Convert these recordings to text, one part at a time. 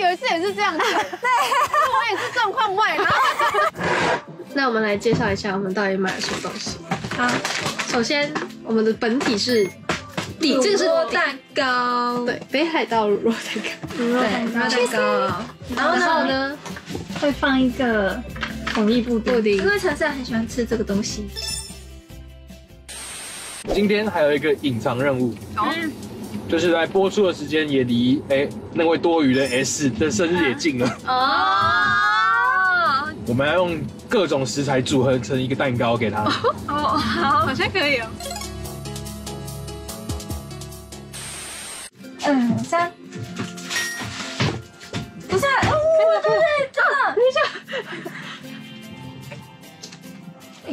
有一次也是这样子，对，我也是状况外。然后，那我们来介绍一下我们到底买了什么东西。好，首先我们的本体是底，这个是蛋糕，对，北海道乳酪蛋糕，乳酪蛋糕。然后呢，会放一个统一布丁，因为陈思很喜欢吃这个东西。今天还有一个隐藏任务，就是在播出的时间也离哎那位多余的 S 的生日也近了哦。我们要用各种食材组合成一个蛋糕给他。哦，好，好像可以哦。嗯，三，不是，哦，对对，真的，等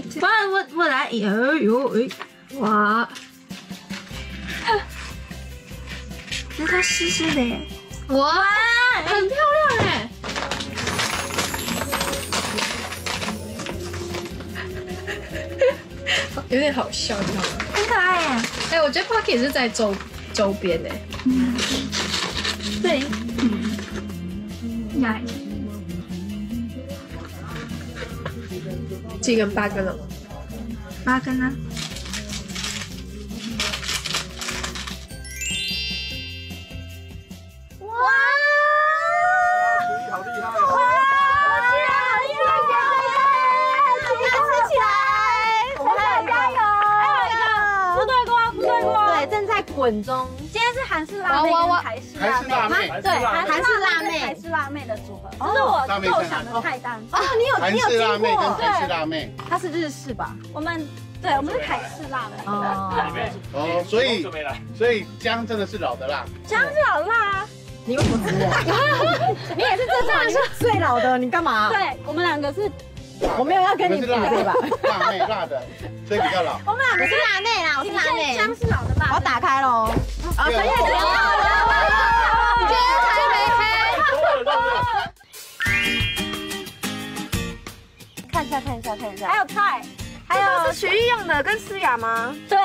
一下。不然我我来，哎呦哎。哇！那它湿湿的耶！哇，很漂亮哎！有点好笑，你知道吗？很可爱耶！哎，我觉得 Pocky 是在周周边哎。对。来。几根？八根了。八根呢？滚中，今天是韩式辣妹跟台式辣妹，对，韩式辣妹、台式辣妹的组合，这是我构想的菜单。哦，你有你有听过？对，台式辣妹，它是日式吧？我们对，我们是台式辣妹。哦，哦，所以所以姜真的是老的辣，姜是老辣啊！你为什么我？你也是这算是最老的，你干嘛？对我们两个是。我没有要跟你比对吧？辣妹辣的，所以比较老。我们两个是辣妹啦，我是辣妹。姜是老的辣。我打开喽。啊，你今天还没开。看一下，看一下，看一下。还有菜，还有是学艺用的，跟思雅吗？对。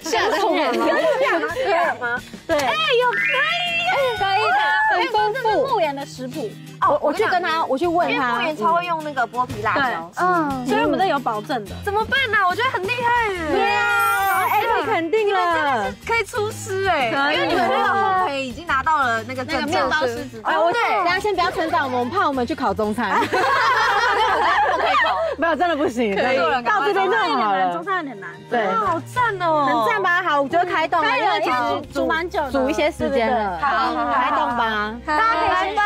思雅在后面吗？思雅吗？对。哎，有可以，的食谱。我我去跟他，我去问他，因为员超会用那个剥皮辣椒，嗯，所以我们都有保证的。怎么办呢？我觉得很厉害耶！对啊，哎，肯定了，可以出师哎，因为你们那个烘焙已经拿到了那个那个面包师执照。哎，我对，大家先不要称赞我们，我们怕我们去考中餐。没有，真的不行，可以。到这边就好了。中餐有点难，对，好赞哦，很赞吧？好，我就开动了，因为其实煮蛮久，煮一些时间了。好，开动吧，大家可以先吧。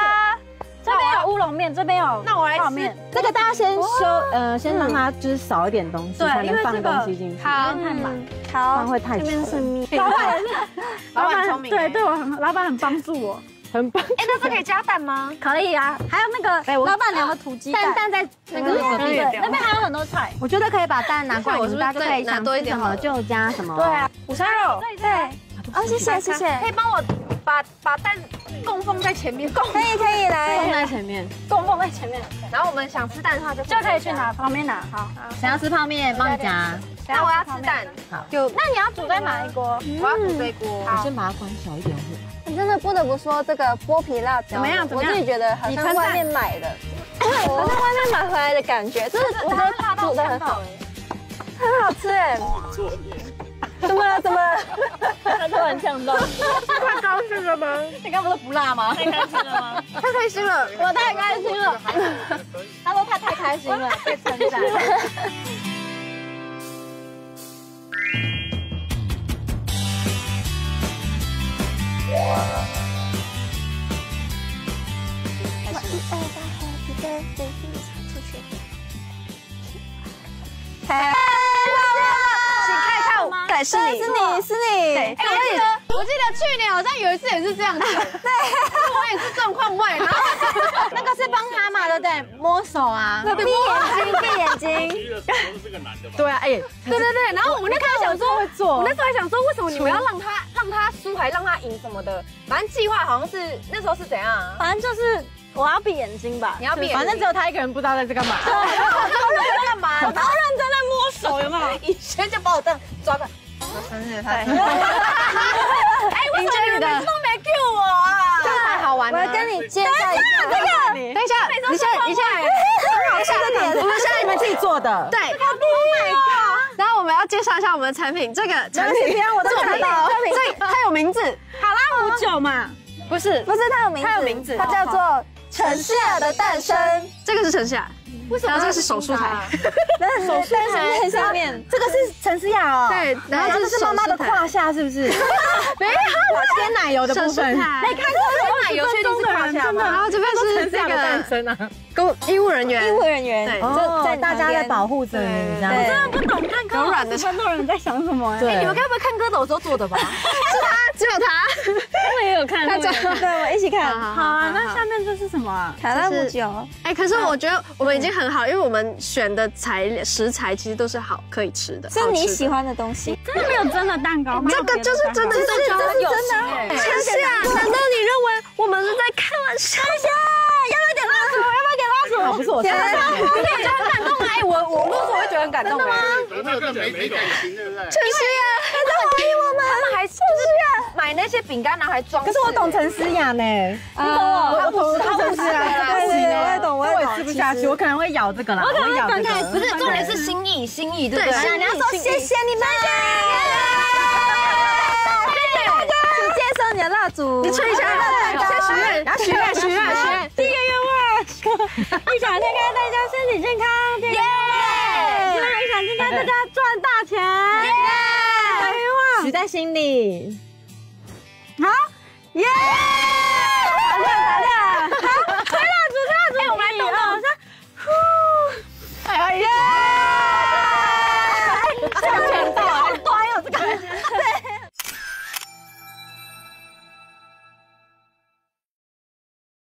这边有乌龙面，这边有那我来吃。这个大家先收，呃，先让它就是少一点东西，才能放东西进去。好，太满，好，会太面。老板老板聪明，对，对我很，老板很帮助我，很棒。哎，那这可以加蛋吗？可以啊，还有那个老板娘的土鸡蛋，蛋在那个隔壁，那边还有很多菜。我觉得可以把蛋拿过来，我们大家可以想多一点好，就加什么？对啊，午餐肉，对对。哦，谢谢谢谢，可以帮我把把蛋。供奉在前面，供可以可以来，供在前面，供奉在前面。然后我们想吃蛋的话，就就可以去拿旁边拿。好，想要吃泡面，帮你夹。那我要吃蛋，好，就那你要煮在哪一锅？我要煮这锅。我先把它关小一点。你真的不得不说，这个剥皮辣椒怎么样？我自己觉得好像外面买的，对，好像外面买回来的感觉，真的我觉得煮的很好，很好吃哎。怎么了？怎么了？他突然呛到，太高兴了吗？你刚不是不辣吗？太开心了吗？太开心了，我太开心了。他说他太开心了，被称赞。是你，是你，是你。哎，我记得，我记得去年好像有一次也是这样子。对，我也是状况外。然后那个是帮他嘛，对不对？摸手啊，闭眼睛，闭眼睛。对啊，哎，对对对。然后我那时候想说，我那时候还想说，为什么你们要让他让他输，还让他赢什么的？反正计划好像是那时候是怎样？反正就是我要闭眼睛吧。你要闭，反正只有他一个人不知道在这干嘛。对，我超认真在干嘛？我超认真在摸手，有没有？以前就把我当抓个。生日他，哎，为什么你们每次都没 Q 我啊？这才好，玩呢？我要跟你介绍一下这个，等一下，你先，你先，好吃的点，我们现在你们自己做的，对，然后我们要介绍一下我们的产品，这个产品，不要我都这个看到，这它有名字，好啦，五九嘛，不是，不是它有名字，它有名字。它叫做城市雅的诞生。这个是陈夏，为什么？然后这个是手术台，那 手术台在上面，这个是陈思雅哦，对，然后这是妈妈的胯下，是不是？没有，鲜奶油的部分，台，没看过奶油确定是胯下吗？然后这边是陈思雅的诞这生啊，医务人员。医，护人员，就在大家在保护着你，这样。对。真的不懂看柔软的。很多人在想什么？对。哎，你们该不会看歌手时候做的吧？是他，我也有看，他这样对，我们一起看。好啊，那下面这是什么啊？卡拉姆酒，哎，可是我觉得我们已经很好，因为我们选的材食材其实都是好可以吃的，是你喜欢。的东西。真的没有真的蛋糕吗，这个就是真的，这是这是真的。陈夏，难道你认为我们是在开玩笑？要不要点蜡烛？要不是我，天啊我也觉得很感动哎，我我录时我会觉得很感动哎。有没有这没没感情，对不对？陈夏，他们还就是买那些饼干，然后还装。可是我懂陈思雅呢，你懂我，我懂他不是啊，对对对我也懂我也懂我也吃不下去，我可能会咬这个啦，我可能会咬这个。不是，重点是心意，心意对不对？对你要说谢谢。你们，请介绍你的蜡烛，你吹一下，先许愿，然后许愿，许愿，许愿。第一个 异想天开，大家身体健康。第二个愿望，希望异想天开，大家赚大钱。第三个愿望，许在心里。好，耶！